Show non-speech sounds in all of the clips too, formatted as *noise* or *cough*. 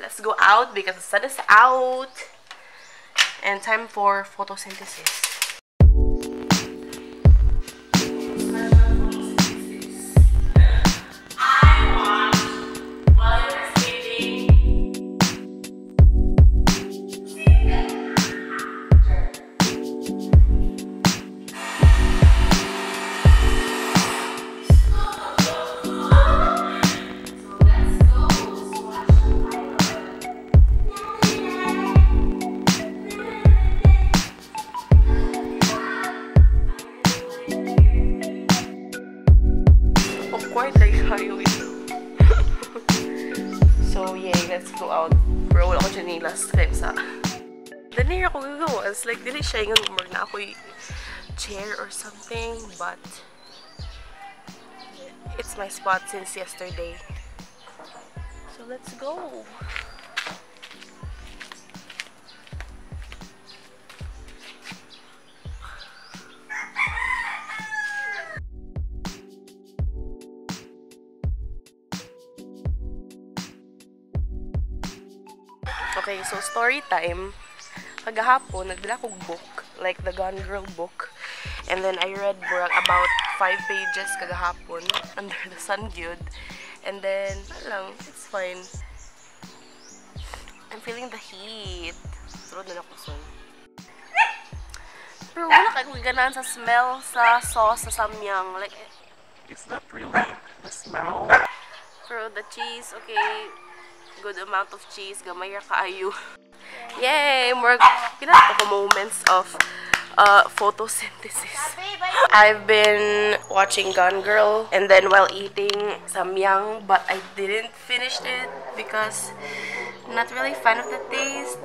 let's go out because the sun is out. And time for photosynthesis. Let's go out. Bro, wala ko chinilas kaya sa... Danir ako gagawas. Like, dili siya yung umar na ako chair or something, but it's my spot since yesterday. So, let's go. Okay, so story time. Kagahapon, nagdala kong book, like the Gone Girl book. And then I read murag about five pages kagahapon *laughs* under the sun gyud. And then, lang, it's fine. I'm feeling the heat. Sulod na ako soon. Pero wala kayo ganahan sa smell sa sauce sa samyang. Like, It's not really the smell. Pero the cheese, okay, good amount of cheese, gamay ra kaayo. *laughs* Yay! More, pinaka ko moments of uh, photosynthesis. *laughs* I've been watching Gone Girl and then while eating samyang, but I didn't finish it because I'm not really fan of the taste.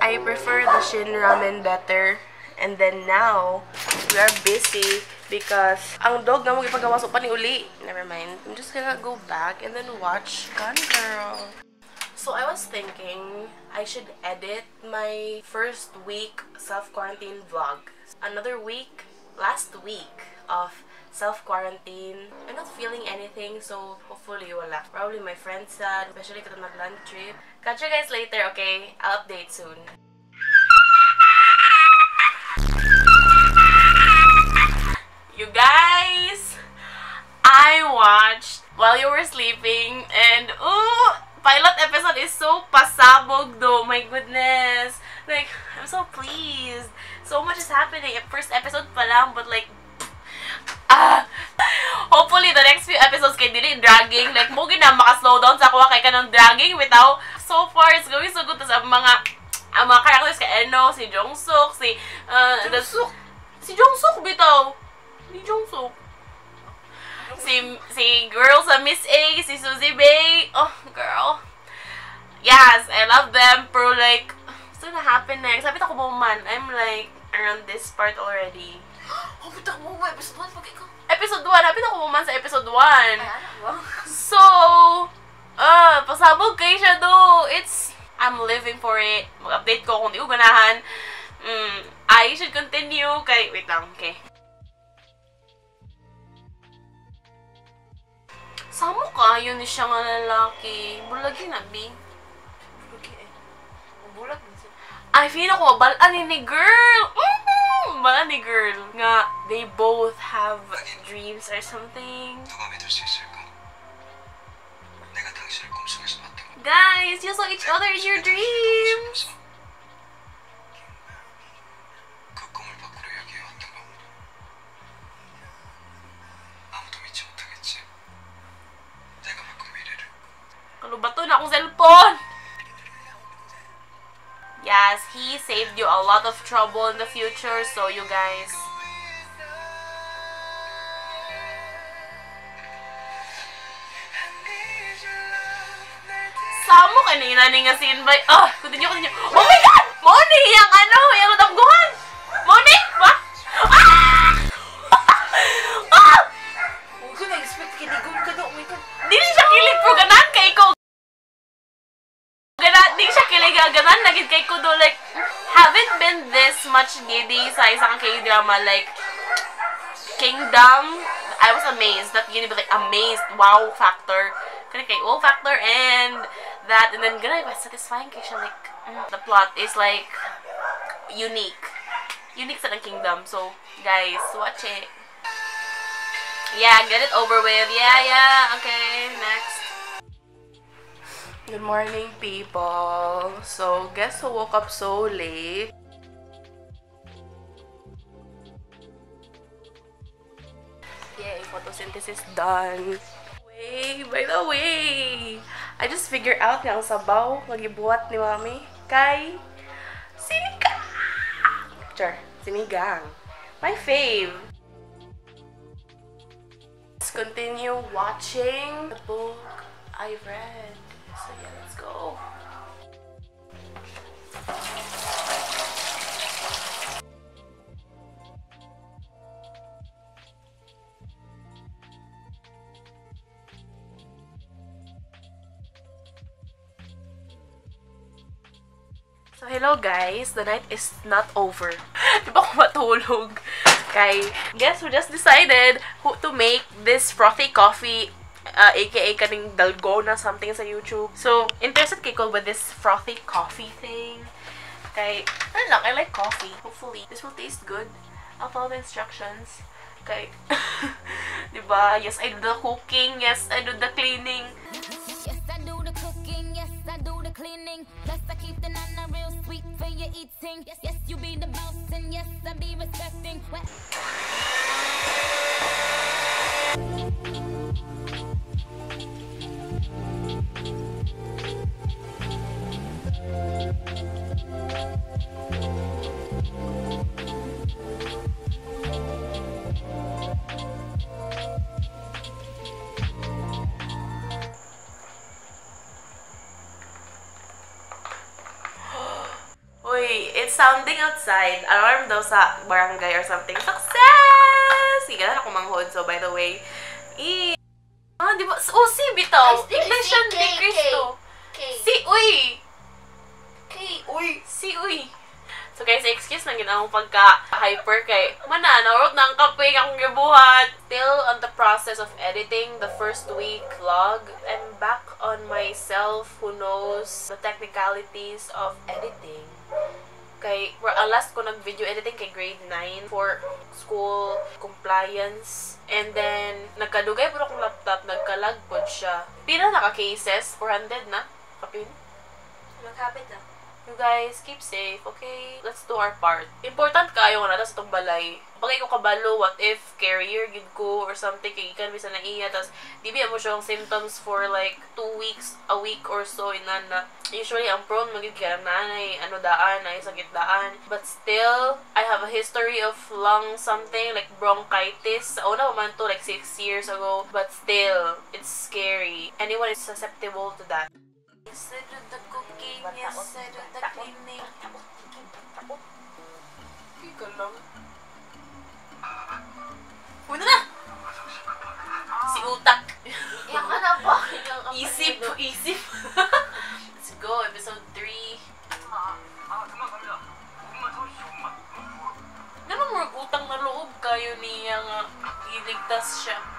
I prefer the Shin Ramen better. And then now, we are busy because ang dog na mo ipagawa so pa ni uli. Never mind. I'm just gonna go back and then watch Gone Girl. So I was thinking I should edit my first week self-quarantine vlog. Another week, last week of self-quarantine. I'm not feeling anything, so hopefully wala. Probably my friends sad, especially kung nag-land trip. Catch you guys later, okay? I'll update soon. You guys, I watched while you were sleeping and ooh, pilot episode is so pasabog though. My goodness. Like, I'm so pleased. So much is happening. First episode pa lang, but like, *sniffs* ah, hopefully the next few episodes kay dili dragging. Like, mo na maka-slow down sa kuha kay kanang dragging without so far it's going so good. Tapos ang mga, ang mga characters kay Eno, si Jongsook, si, uh, Jongsook. Si Jongsook bitaw. Si Jongsook. Si, si girl sa Miss A, si Suzy Bay. Oh, girl. Yes, I love them. Pero like, what's gonna happen next? Sabi ko man, I'm like, around this part already. *gasps* Oh, puta mo mo, episode 1 pag ikaw. Episode 1, sabi ko mo man sa episode 1. Ay, ano ba? *laughs* So, uh, pasabog kay siya do. It's, I'm living for it. Mag-update ko kung di ko ganahan. Mm, I should continue kay, wait lang, okay. maayo ni siya nga lalaki. Bulagi na, ah, B. Bulagi eh. Oh, bulag siya. Ay, feel ako, balaan ni girl! Mm-hmm! Balaan ni girl. Nga, they both have dreams or something. Guys, you saw each other in your dreams! He saved you a lot of trouble in the future, so you guys. Samo ka na inani nga si invite. Ah, continue, continue. Oh my God! Moni, yung ano, yung damguhan. Moni, ba? Ah! *laughs* ah! Huwag ko na-expect kinigon ka daw. Oh my God. Dili siya kilig pro di siya kilig ah, ganan nagid kay ko do like haven't been this much giddy sa isang K-drama like Kingdom. I was amazed, not giddy but like amazed, wow factor. Kaya kay wow factor and that and then gonna be satisfying kay siya like mm, the plot is like unique. Unique sa ng kingdom. So, guys, watch it. Yeah, get it over with. Yeah, yeah. Okay, next. Good morning, people. So, guess who woke up so late? Yay, photosynthesis done. Way, by the way, I just figured out yung sabaw nga gibuhat ni Mami kay sinigang. Sure, sinigang. My fave. Let's continue watching the book I read. So, hello guys. The night is not over. *laughs* Di ba matulog? Guess who just decided who to make this frothy coffee uh, aka kaning dalgona something sa YouTube. So, interested kay ko with this frothy coffee thing. Kay, ano lang, I like coffee. Hopefully, this will taste good. I'll follow the instructions. Kay, *laughs* diba? Yes, I do the cooking. Yes, I do the cleaning. Yes, I do the cooking. Yes, I do the cleaning. Plus, I keep the nana real sweet for your eating. Yes, yes, you be the boss, and yes, I be respecting. Well, Sounding outside. Alarm daw sa barangay or something. Success! Sige na ako manghod. So, by the way, eh, ah, di ba? Oh, si bitaw. English K, di Cristo. Si, uy! K. Uy. Si, uy! So, guys, excuse na ginawang pagka-hyper kay mana, naurot na ang kape akong gibuhat. Still on the process of editing the first week vlog. I'm back on myself who knows the technicalities of editing. Kay, we're alas ko nag-video editing kay grade 9 for school compliance. And then, nagkadugay po akong laptop, nagkalag po siya. Pila naka-cases? 400 na? Kapin? Magkapit na. You guys, keep safe, okay? Let's do our part. Important kayo na sa itong balay. Pag ikaw kabalo, what if carrier gid ko or something, kay ikan bisa na iya, tas di ba mo siyang symptoms for like two weeks, a week or so, inana. Usually, ang prone magig kaya nanay, ano daan, ay sakit daan. But still, I have a history of lung something, like bronchitis. Sa una man to, like six years ago. But still, it's scary. Anyone is susceptible to that. I do the cooking. I do the cleaning. Ika lang. Una na! Si Utak. Yung ano ba? Yung Isip, isip. *laughs* Let's go, episode 3. Ganun mo utang na loob kayo niya nga iligtas siya.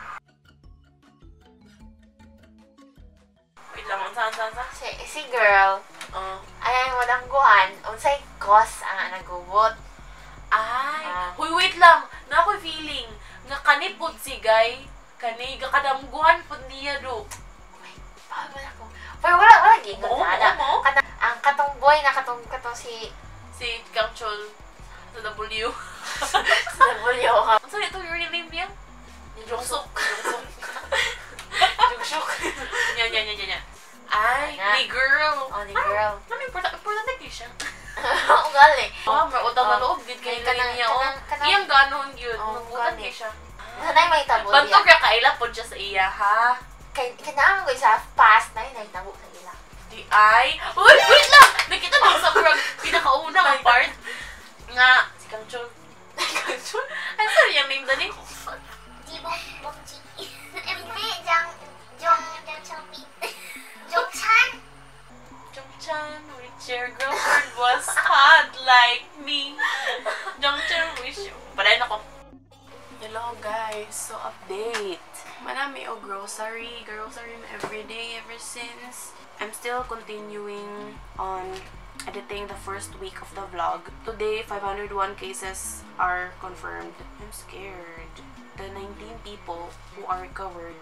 Saan, saan, saan? Si, si girl, Uh, ay mo guhan, unsay cause ang nagubot. Ay, Ah. huy, wait lang. Na ako'y feeling nga kanipod si Guy. Kani, kakadamguhan po niya do. Paano ba ako? Pero wala, wala gingon sana. oo, oo. Kana, ang katong boy na katong katong si Si Kang Chol sa W. *laughs* sa bulyo ka. Ano ito yung name niya? Jongsok. Jugsuk. *laughs* Yan, yan, yan, yan, yan. Ay, Ayan. ni girl. Oh, ni girl. Ano, important, important kay siya. Ang gali. Oh, may utang na Oh. loob, gid kay Kanang- kanang niya. Oh, kanang- kanang- iyang ganon yun. Oh, Nabutan gani. kay siya. Nanay may tabo Bantog diya. ya kaila po siya sa iya, ha? Kay kinaan ko sa past na yun, tabo sa ila. Di ay. Uy, wait lang! Nakita mo sa prog pinakauna ang part. Nga, si Kang Chol. Kang Chol? Ano sorry yung name doon eh? Jibong Bongji. Hindi, *laughs* Jang, Jong, Jang Chopi. *laughs* Jong Chan. Jongchan, wish your girlfriend was hot like me. Jongchan, wish you... Palayan ako. Hello guys, so update. Manami o oh, grocery. Grocery everyday ever since. I'm still continuing on editing the first week of the vlog. Today, 501 cases are confirmed. I'm scared. The 19 people who are recovered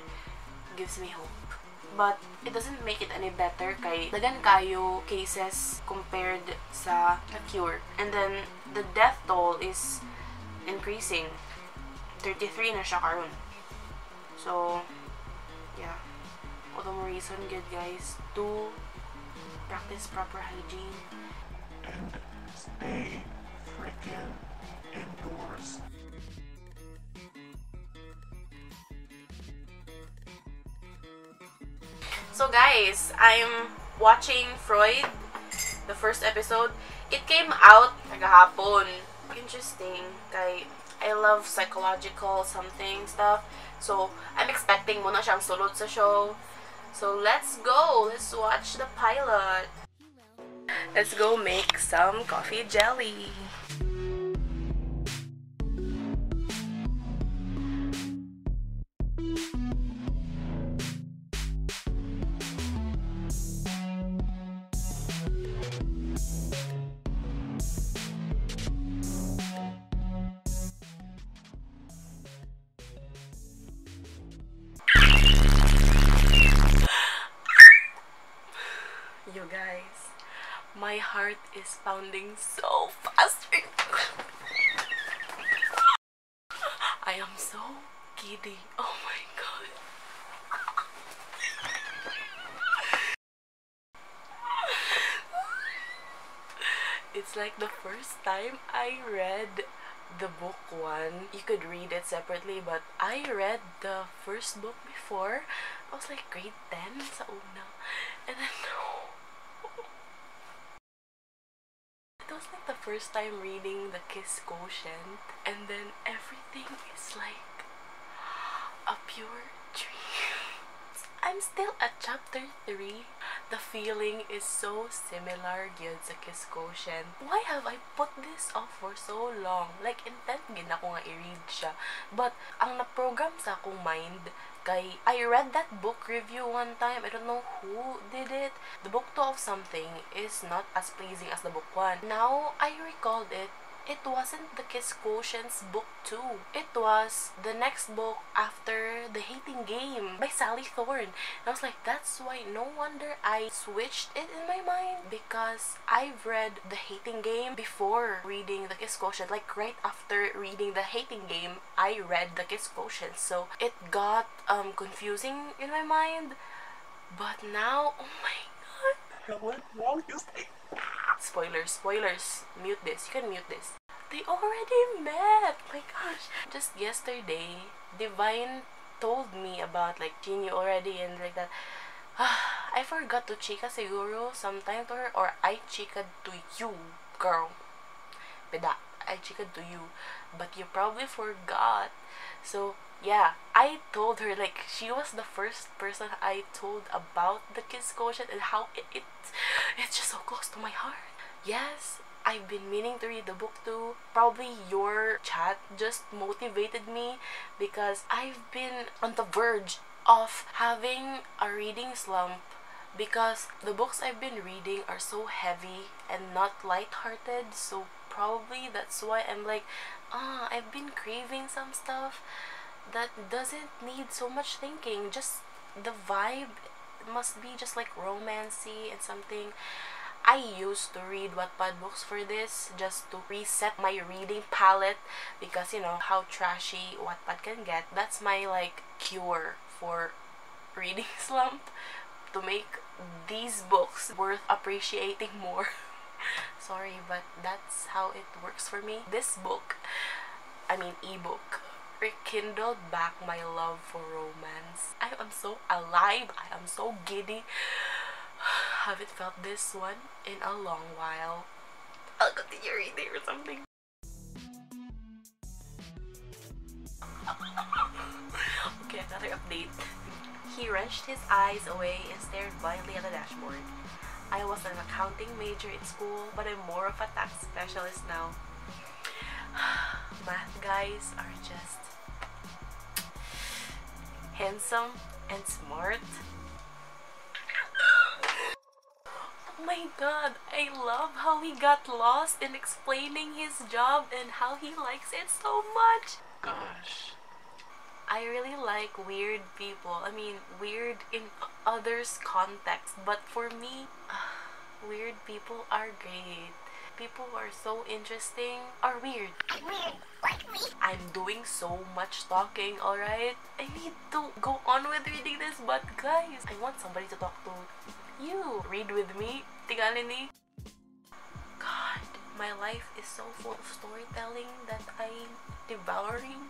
gives me hope. But it doesn't make it any better kay dagan kayo cases compared sa cure. And then the death toll is increasing. 33 na siya karon. So, yeah. What more reason good guys to practice proper hygiene. And stay freaking indoors. So guys, I'm watching Freud, the first episode. It came out nagahapon. Interesting. Kay I love psychological something stuff. So, I'm expecting muna siyang sulod sa show. So, let's go. Let's watch the pilot. Let's go make some coffee jelly. Pounding so fast. I am so giddy. Oh my god. It's like the first time I read the book one. You could read it separately, but I read the first book before. I was like grade 10 sa una. And then, It *laughs* was like the first time reading the Kiss Quotient, and then everything is like a pure dream. *laughs* I'm still at chapter 3. The feeling is so similar gyud sa Kiss Quotient. Why have I put this off for so long? Like, intent gin ako nga i-read siya. But, ang na-program sa akong mind, kay I read that book review one time. I don't know who did it. The book 2 of something is not as pleasing as the book 1. Now, I recalled it. It wasn't the Kiss Quotient's book 2. It was the next book after The Hating Game by Sally Thorne. And I was like, that's why no wonder I switched it in my mind because I've read The Hating Game before reading The Kiss Quotient. Like right after reading The Hating Game, I read The Kiss Quotient. So it got um confusing in my mind. But now, oh my god. Spoilers, spoilers. Mute this. You can mute this. They already met. My gosh. Just yesterday, Divine told me about like Genie already and like that. I forgot to chika siguro sometime to her or I chikad to you, girl. Bida, I chikad to you. But you probably forgot. So, yeah, I told her like she was the first person I told about the Kiss Quotient and how it, it it's just so close to my heart. Yes, I've been meaning to read the book too. Probably your chat just motivated me because I've been on the verge of having a reading slump because the books I've been reading are so heavy and not light-hearted. So probably that's why I'm like, ah, I've been craving some stuff that doesn't need so much thinking. Just the vibe must be just like romancy and something. I used to read Wattpad books for this just to reset my reading palette because you know how trashy Wattpad can get. That's my like cure for reading *laughs* slump to make these books worth appreciating more. *laughs* Sorry, but that's how it works for me. This book, I mean ebook, rekindled back my love for romance. I am so alive. I am so giddy. *sighs* Haven't felt this one in a long while. I'll continue reading or something. *laughs* okay, another update. He wrenched his eyes away and stared blindly at the dashboard. I was an accounting major in school, but I'm more of a tax specialist now. *sighs* Math guys are just handsome and smart. Oh my god, I love how he got lost in explaining his job and how he likes it so much. Gosh. I really like weird people. I mean, weird in others' context, but for me, weird people are great. People who are so interesting are weird. I'm weird. Quietly. I'm doing so much talking, alright? I need to go on with reading this, but guys, I want somebody to talk to. You read with me, tingalin ni. God, my life is so full of storytelling that I'm devouring.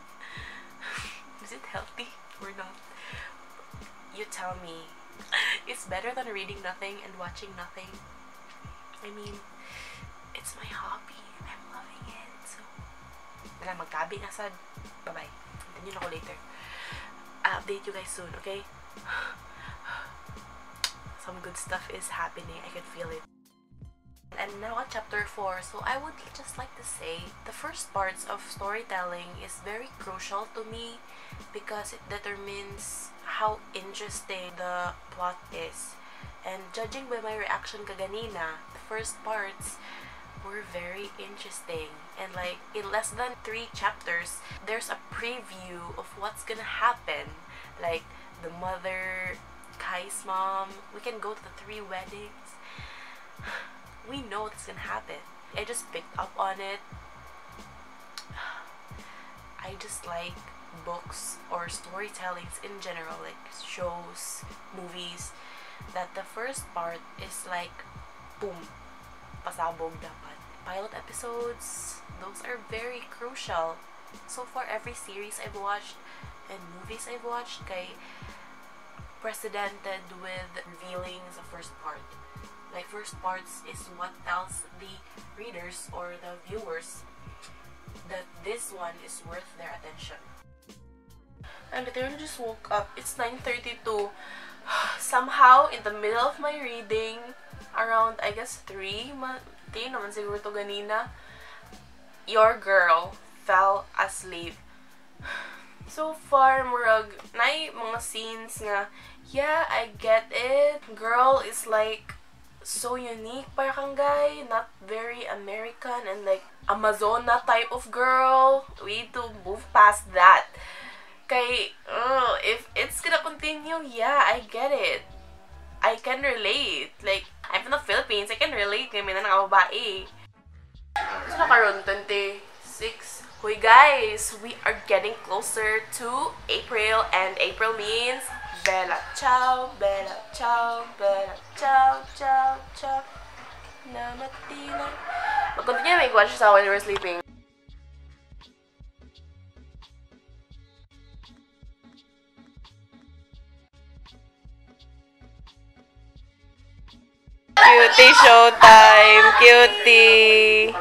*laughs* is it healthy or not? You tell me. It's better than reading nothing and watching nothing. I mean, it's my hobby. And I'm loving it. So, wala magkabi na sad. Bye-bye. Continue ako later. I'll update you guys soon, okay? *sighs* Some good stuff is happening. I can feel it. And now at chapter 4, so I would just like to say the first parts of storytelling is very crucial to me because it determines how interesting the plot is. And judging by my reaction kaganina, the first parts were very interesting. And like in less than three chapters, there's a preview of what's gonna happen. Like the mother, Khai's mom, we can go to the three weddings. *sighs* We know what's gonna happen. I just picked up on it. *sighs* I just like books or storytellings in general, like shows, movies, that the first part is like boom, pasabog dapat. Pilot episodes, those are very crucial. So far, every series I've watched and movies I've watched, kay precedented with revealing the first part. Like first parts is what tells the readers or the viewers that this one is worth their attention. I literally just woke up. It's 9.32. *sighs* Somehow, in the middle of my reading, around, I guess, 3, ma 3 naman siguro to ganina, your girl fell asleep. *sighs* So far, murag, na mga scenes nga, yeah, I get it. Girl is like, so unique para kang guy, not very American and like Amazona type of girl. We need to move past that. Kay, uh, if it's gonna continue, yeah, I get it. I can relate. Like, I'm from the Philippines, I can relate kami na nakababae. So, nakaroon, 26. Hoy guys, we are getting closer to April and April means Bella ciao, Bella ciao, Bella ciao, ciao, ciao. Namatina. Mag-continue make watch sa when we were sleeping. Cutie showtime, cutie.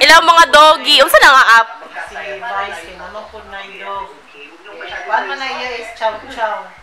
Ilang mga doggy. Unsa na nga app? si Vice, kinanong po na yung One man na is chow chow.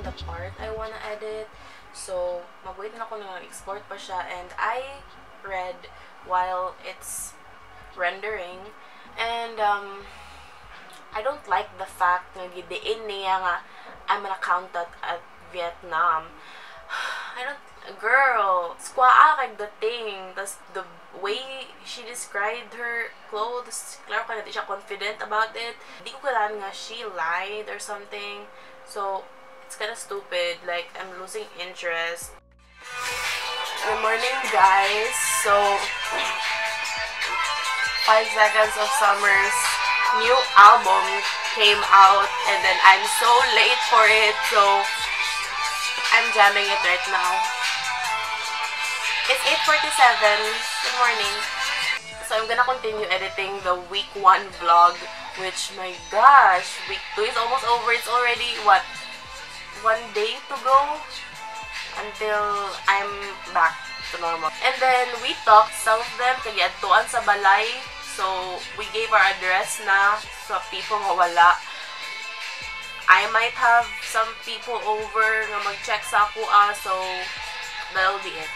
The part I wanna edit. So, mag-wait na ako na export pa siya. And I read while it's rendering. And, um, I don't like the fact na gidiin niya nga I'm an accountant at Vietnam. *sighs* I don't, girl, squaa kay dating. Tas the way she described her clothes, klaro ka na di siya confident about it. Di ko kailangan nga she lied or something. So, it's kind of stupid. Like, I'm losing interest. Good morning, guys. So, Five Seconds of Summer's new album came out, and then I'm so late for it, so I'm jamming it right now. It's 8.47. Good morning. So, I'm gonna continue editing the week 1 vlog, which, my gosh, week 2 is almost over. It's already, what, one day to go? until I'm back to normal. And then we talked, some of them to kagiadtuan sa balay. So, we gave our address na sa people nga wala. I might have some people over nga mag-check sa ako ah, so that'll be it.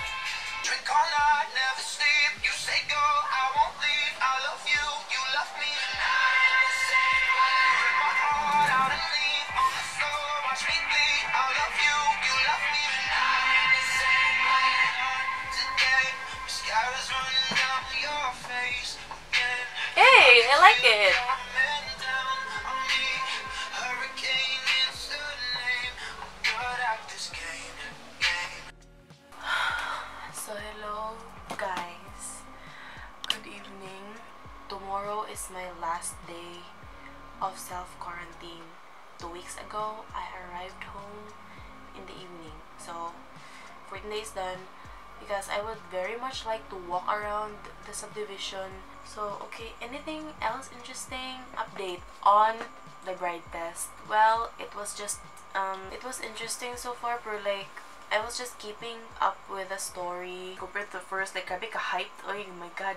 Sleep. Go, I won't leave. I love you, you love me. Rip like it! Because I would very much like to walk around the subdivision. So, okay, anything else interesting? Update on the bride test. Well, it was just um it was interesting so far but like I was just keeping up with the story compared to first like grabe ka hyped oh my god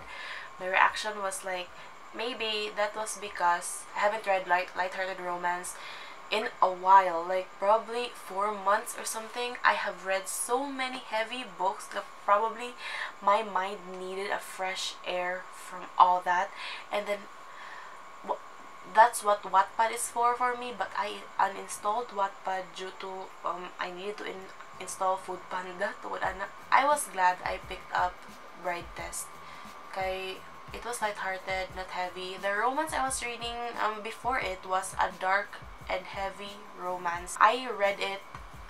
my reaction was like maybe that was because I haven't read light lighthearted romance in a while like probably four months or something I have read so many heavy books that probably my mind needed a fresh air from all that. And then that's what Wattpad is for for me but I uninstalled Wattpad due to um I needed to in- install Food Panda. *laughs* Tuwad ana I was glad I picked up Bride Test kay it was lighthearted not heavy. The romance I was reading um before it was a dark and heavy romance. I read it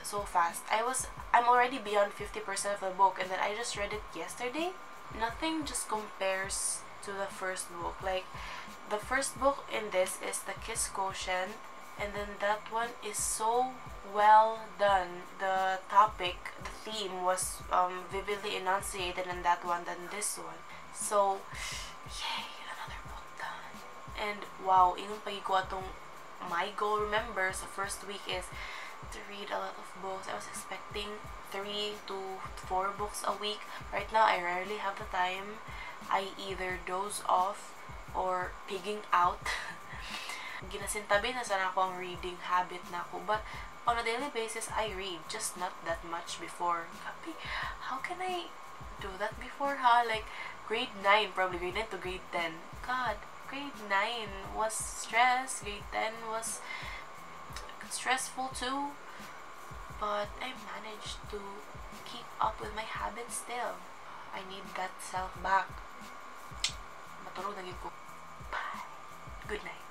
so fast. I was I'm already beyond 50% of the book and then I just read it yesterday. Nothing just compares to the first book. Like the first book in this is the kiss quotient and then that one is so well done. The topic the theme was um, vividly enunciated in that one than this one. So yay another book done. And wow ingon pa ko atong my goal remember sa first week is to read a lot of books. I was expecting three to four books a week. Right now I rarely have the time. I either doze off or pigging out. *laughs* Ginasintabi na sana ako ang reading habit na ako but on a daily basis I read just not that much before. How can I do that before ha? Like grade 9 probably grade 9 to grade 10 god grade 9 was stress grade 10 was stressful too but I managed to keep up with my habits still. I need that self back. Ko. Bye. Good night